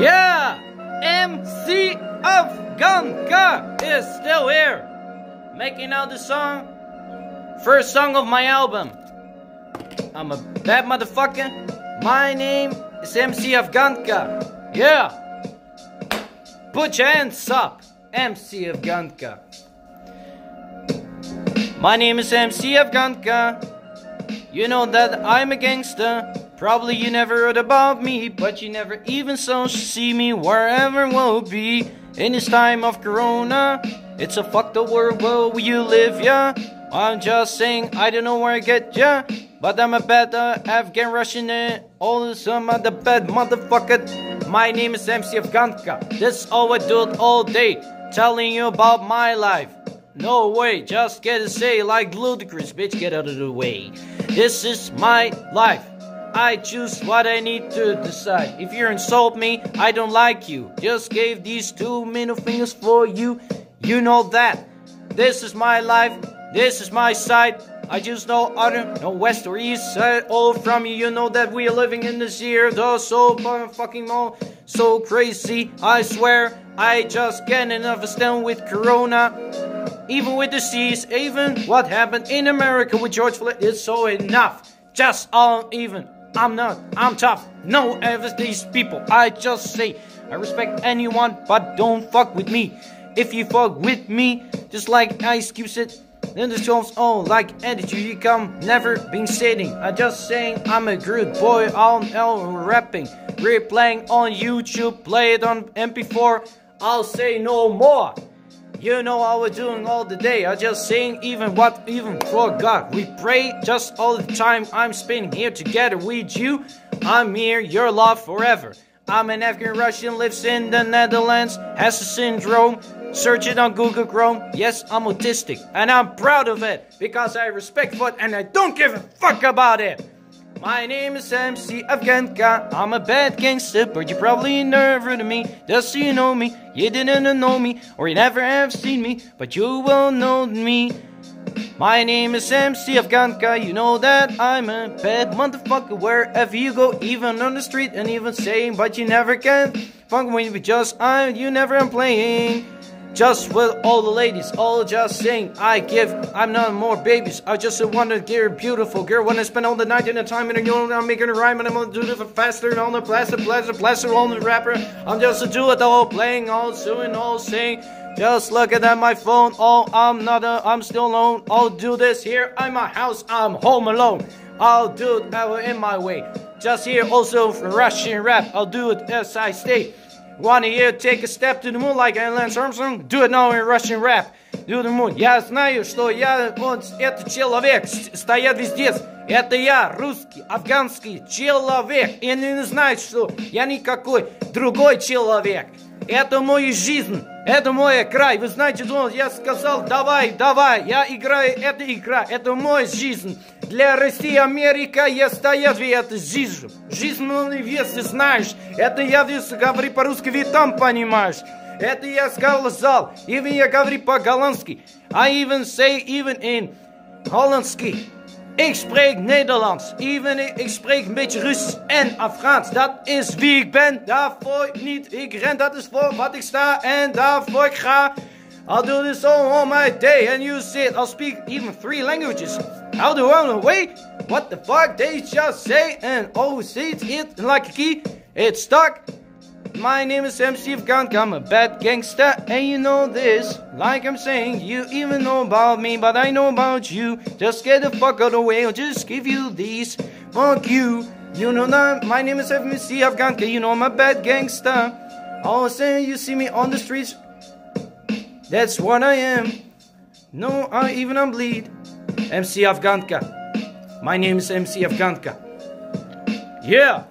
Yeah! MC Afghanka is still here. Making out the song. First song of my album. I'm a bad motherfucker. My name is MC Afghanka. Yeah! Put your hands up. MC Afghanka. My name is MC Afghanka. You know that I'm a gangster. Probably you never heard about me, but you never even saw see me wherever will be. In this time of corona, it's a fucked up world where you live, yeah. I'm just saying, I don't know where I get ya, but I'm a bad uh, Afghan Russian, uh, all some the bad motherfucker. My name is MC Afghanka. This all I do all day, telling you about my life. No way, just get to say like Ludacris, bitch, get out of the way. This is my life. I choose what I need to decide. If you insult me, I don't like you. Just gave these two middle fingers for you. You know that. This is my life. This is my side. I just know other, no west or east side. All from you, you know that we are living in this year. The so fucking more so crazy. I swear, I just can't enough stand with Corona. Even with seas, even what happened in America with George Floyd is so enough. Just all even. I'm not. I'm tough. No ever these people. I just say I respect anyone, but don't fuck with me. If you fuck with me, just like Ice Cube said, then the songs all like attitude you come never been sitting. I just saying I'm a good boy on L rapping. Replaying on YouTube, play it on MP4. I'll say no more. You know I was doing all the day. I just saying even what even for God. We pray just all the time. I'm spending here together with you. I'm here, your love forever. I'm an Afghan Russian, lives in the Netherlands, has a syndrome. Search it on Google Chrome. Yes, I'm autistic, and I'm proud of it because I respect what and I don't give a fuck about it. My name is MC Afghanka. I'm a bad gangster, but you probably never heard of me. Just so you know me, you didn't know me, or you never have seen me, but you will know me. My name is MC Afghanka. You know that I'm a bad motherfucker wherever you go, even on the street, and even saying, but you never can. Fuck with me, just I, you never am playing. Just with all the ladies, all just saying, I give, I'm not more babies. I just want to get beautiful girl. I spend all the night in the time and you know I'm making a rhyme and I'm gonna do it faster and all the plaster, plaster, plaster on the rapper. I'm just a do it all, playing all, doing all, saying. Just looking at my phone. Oh, I'm not a, I'm still alone. I'll do this here I'm a house. I'm home alone. I'll do it in my way. Just here also Russian rap. I'll do it as I stay. Wanna hear take a step to the moon like Lance Armstrong? Do it now in Russian rap. Do the moon. Я знаю, что я вот этот человек стоят везде. Это я, русский, афганский человек. И не знают, что я никакой другой человек. Это моя жизнь, это мой край. Вы знаете, я сказал, давай, давай, я играю, это игра, это моя жизнь. Для России, Америка я стою в этой жизни. Жизненный вес, ты знаешь. Это я говорю по-русски, вы там понимаешь. Это я сказал. Even я говорю по-голландски. I even say even in Hollandski. Ik spreek Nederlands. Even ik spreek een beetje Russisch en Afghaans. Dat is wie ik ben. Daarvoor niet ik ren. Dat is voor wat ik sta en daarvoor ik ga. I'll do this all on my day and you see it. I'll speak even three languages. I'll do the way. What the fuck they just say and oh see it like a key. It's stuck. My name is MC Afghan, I'm a bad gangster, and you know this. Like I'm saying, you even know about me, but I know about you. Just get the fuck out of the way, I'll just give you these. Fuck you. You know that my name is MC Afghan, you know I'm a bad gangster. All of a sudden, you see me on the streets, that's what I am. No, I even I'm bleed. MC Afghanka. My name is MC Afghanka. Yeah.